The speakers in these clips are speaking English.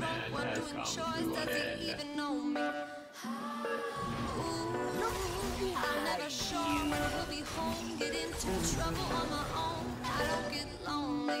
drunk, wondering choice, does he even know me? I'm never sure when he'll be home. Get into trouble on my own. I don't get lonely.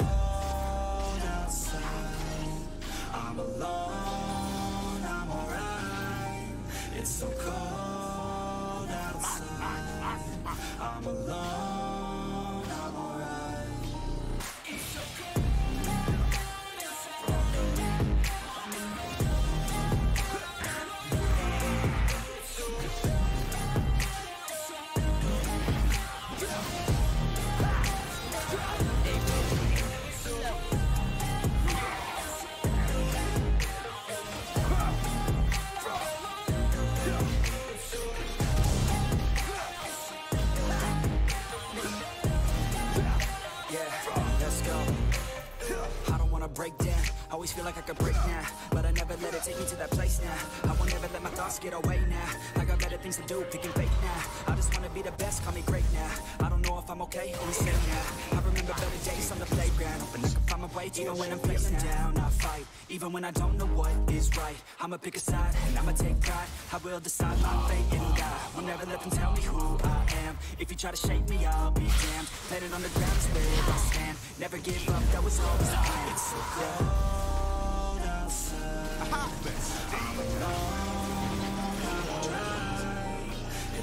It's so cold get away now. I got better things to do, picking fake now. I just wanna be the best, call me great now. I don't know if I'm okay or insane now. I remember better days on the playground, hoping I can find my way to even when I'm feeling down. I fight, even when I don't know what is right. I'ma pick a side and I'ma take pride. I will decide my fate and God Will never let them tell me who I am. If you try to shake me, I'll be damned. Planet on the ground is where I stand. Never give up, that was always the plan. It's so cold outside. I'm alone,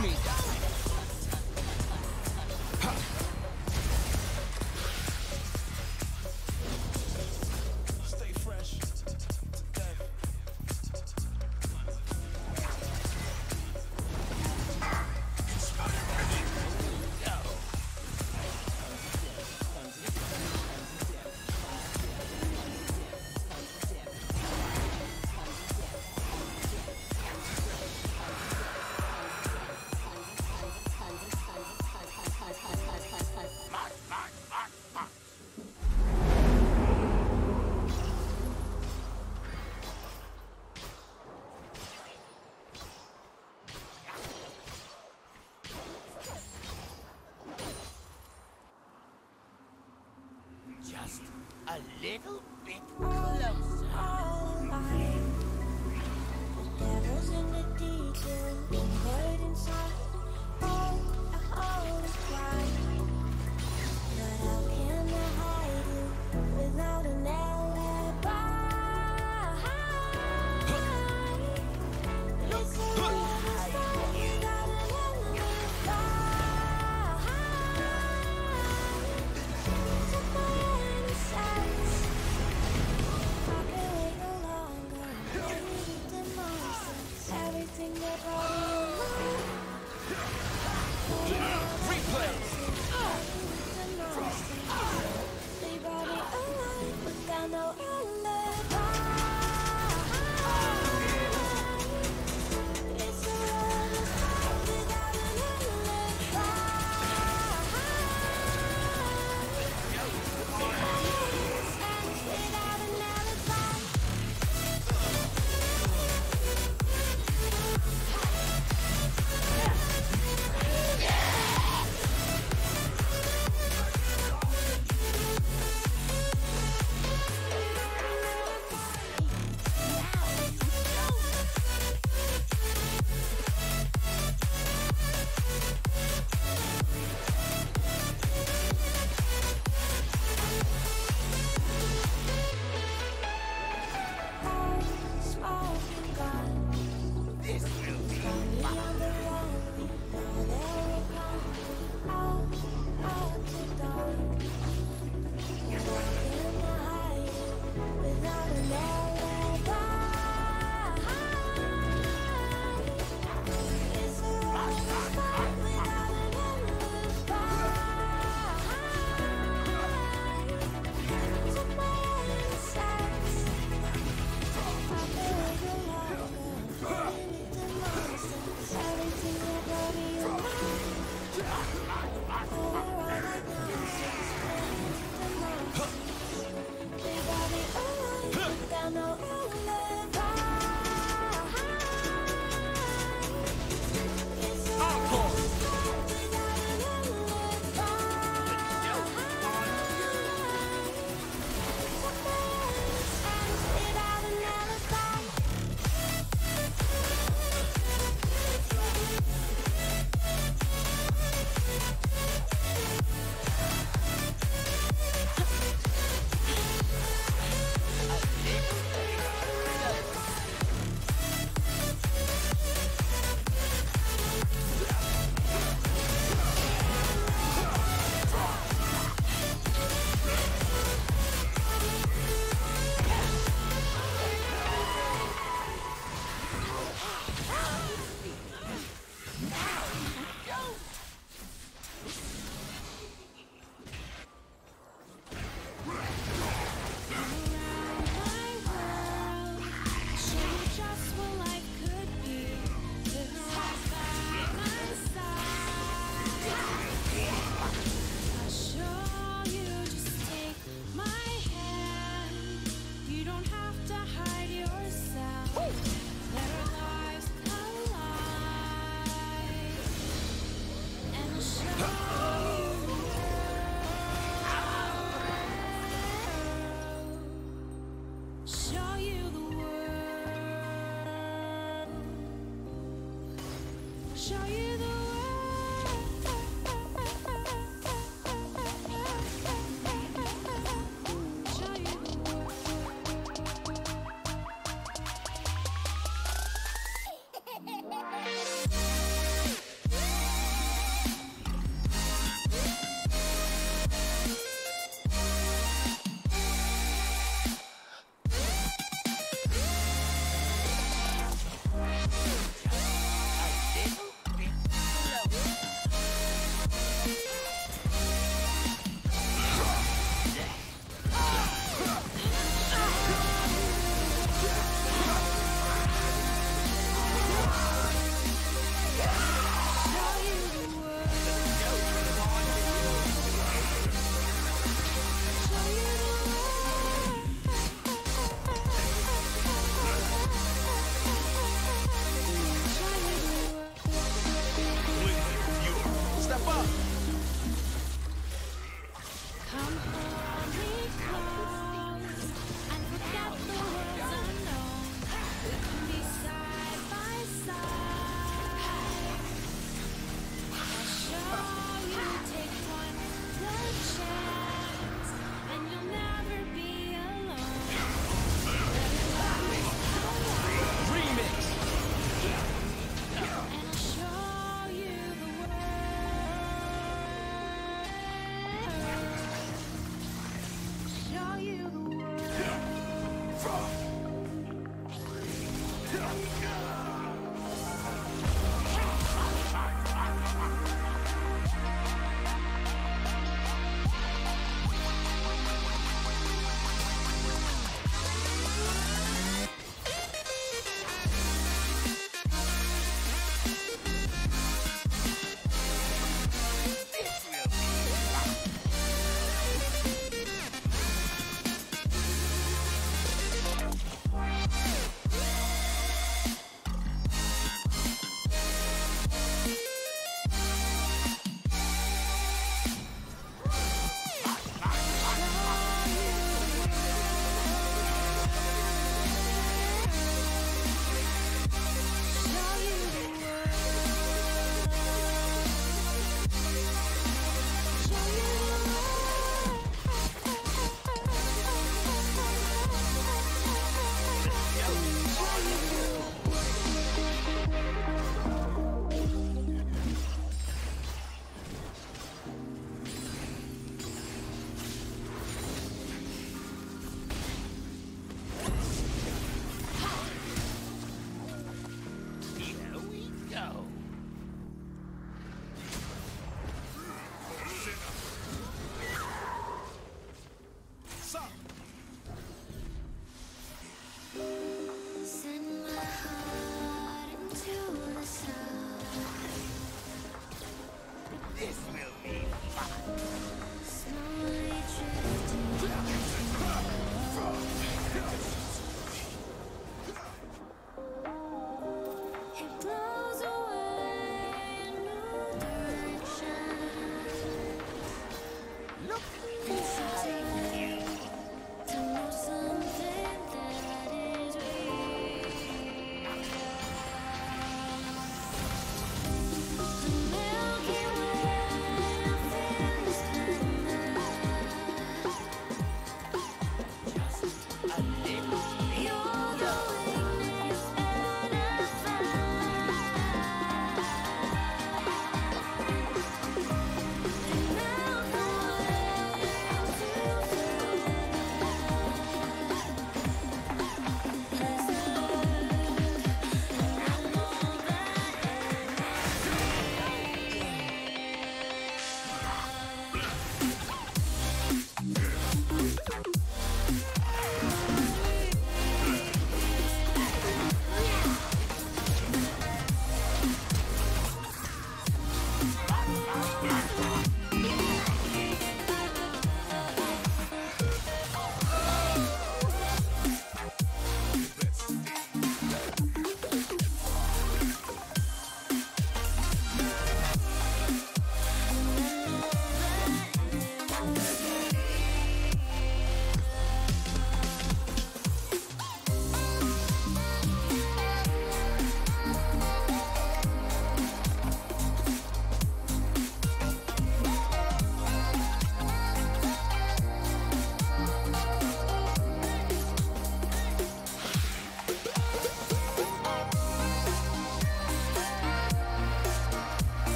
me. Little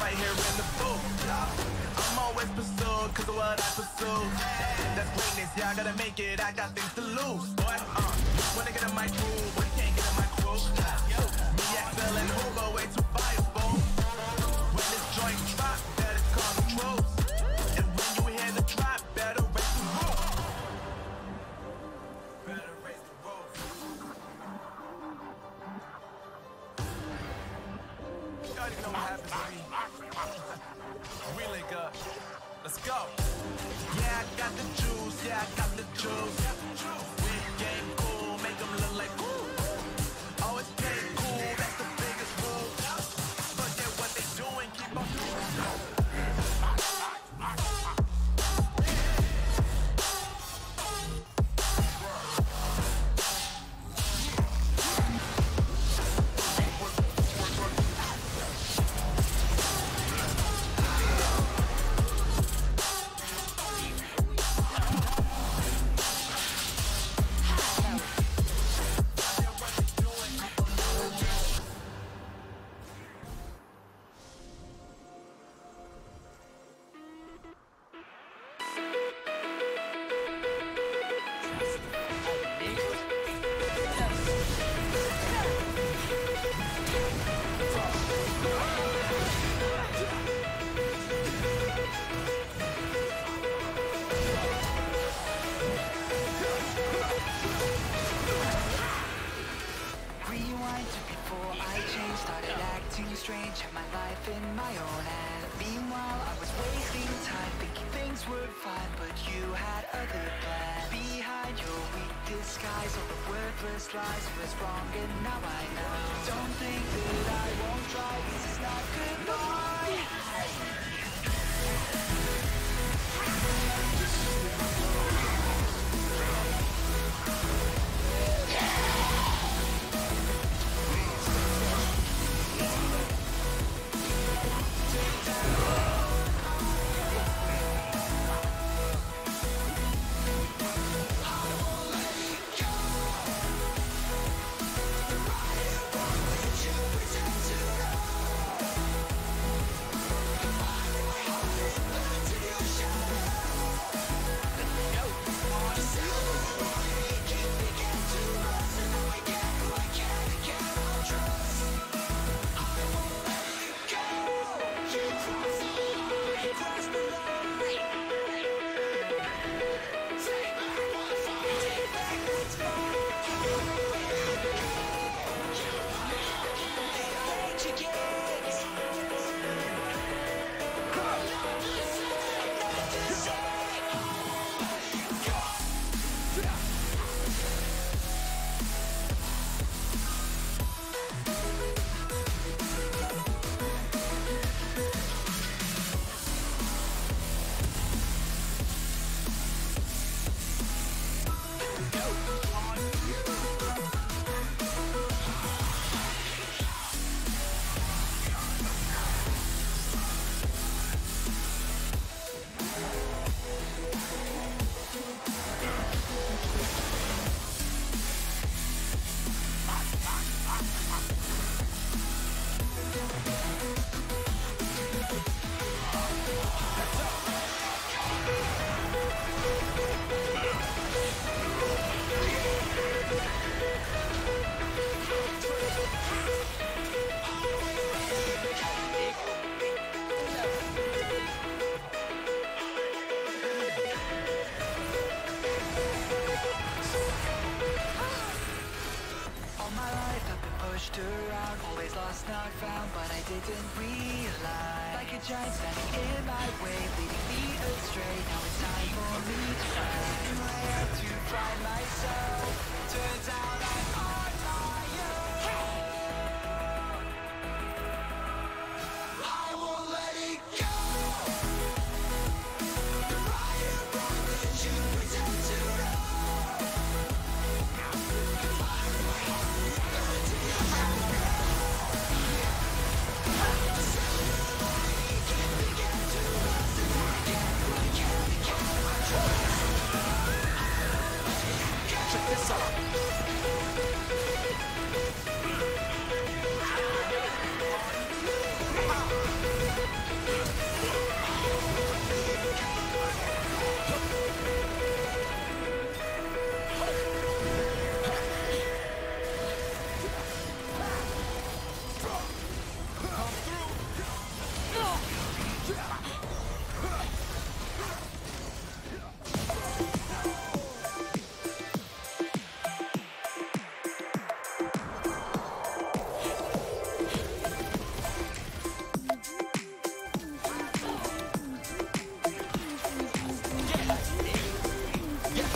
right here in the booth. I'm always pursued cause of what I pursue. That's greatness, yeah, I gotta make it, I got things to lose. Boy, uh, wanna get in my groove, but can't get in my groove. Me, XL, and Uber. Jones.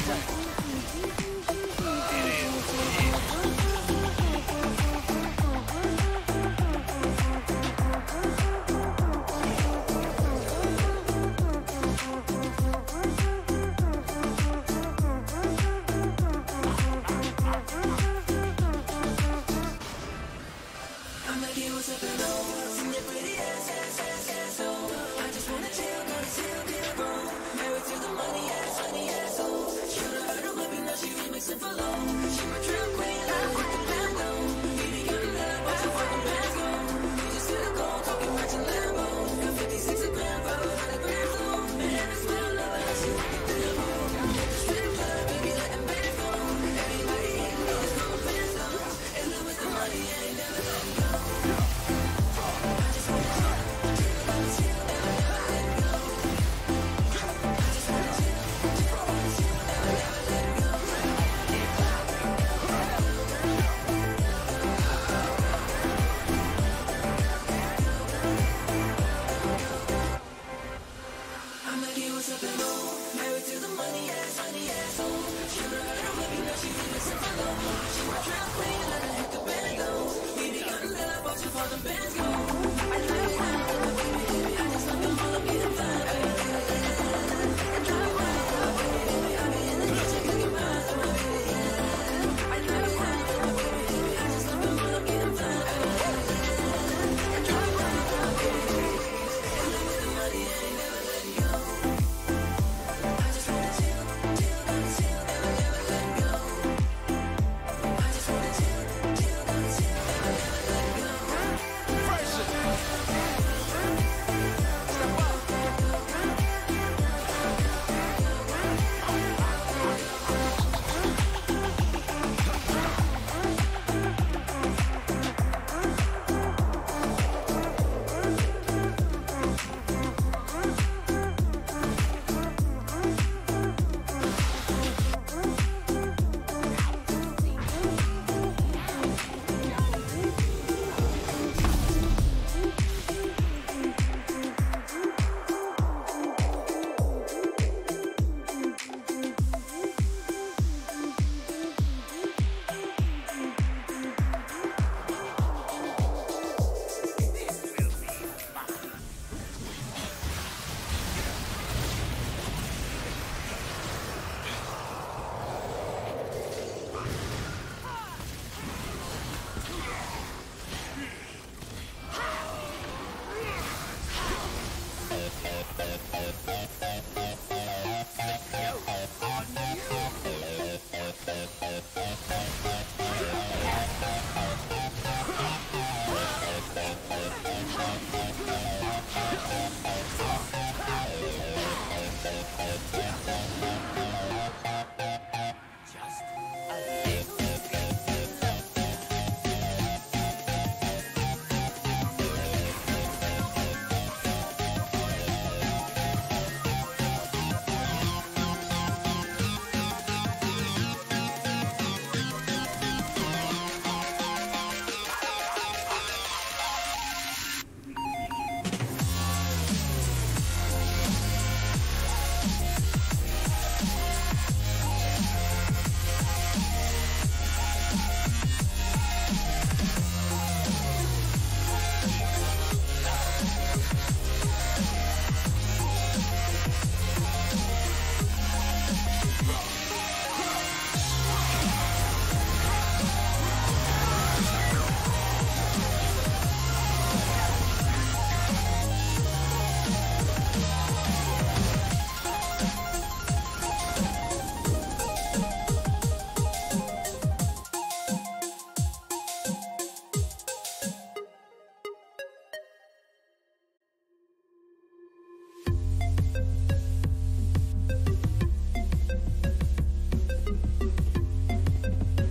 Thank you.